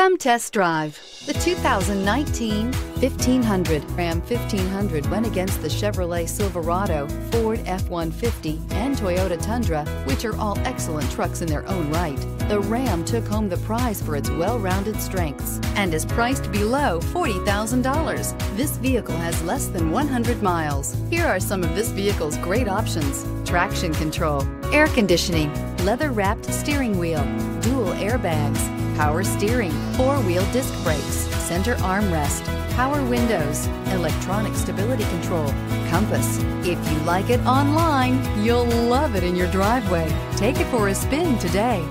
Come test drive the 2019 1500. Ram 1500 went against the Chevrolet Silverado, Ford F-150, and Toyota Tundra, which are all excellent trucks in their own right. The Ram took home the prize for its well-rounded strengths and is priced below $40,000. This vehicle has less than 100 miles. Here are some of this vehicle's great options. Traction control, air conditioning, leather-wrapped steering wheel, dual airbags, power steering, four-wheel disc brakes, center armrest, power windows, electronic stability control, compass. If you like it online, you'll love it in your driveway. Take it for a spin today.